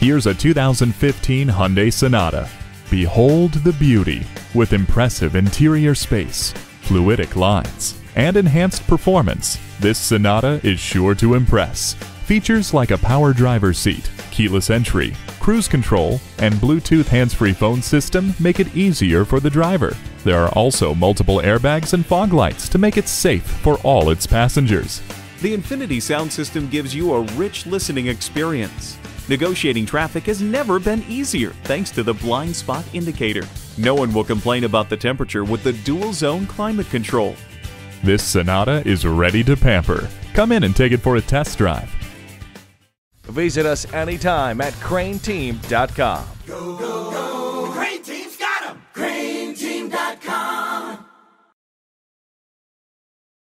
Here's a 2015 Hyundai Sonata. Behold the beauty with impressive interior space, fluidic lines, and enhanced performance. This Sonata is sure to impress. Features like a power driver seat, keyless entry, cruise control, and Bluetooth hands-free phone system make it easier for the driver. There are also multiple airbags and fog lights to make it safe for all its passengers. The Infinity sound system gives you a rich listening experience. Negotiating traffic has never been easier thanks to the blind spot indicator. No one will complain about the temperature with the dual zone climate control. This Sonata is ready to pamper. Come in and take it for a test drive. Visit us anytime at crainteam.com. Go, go,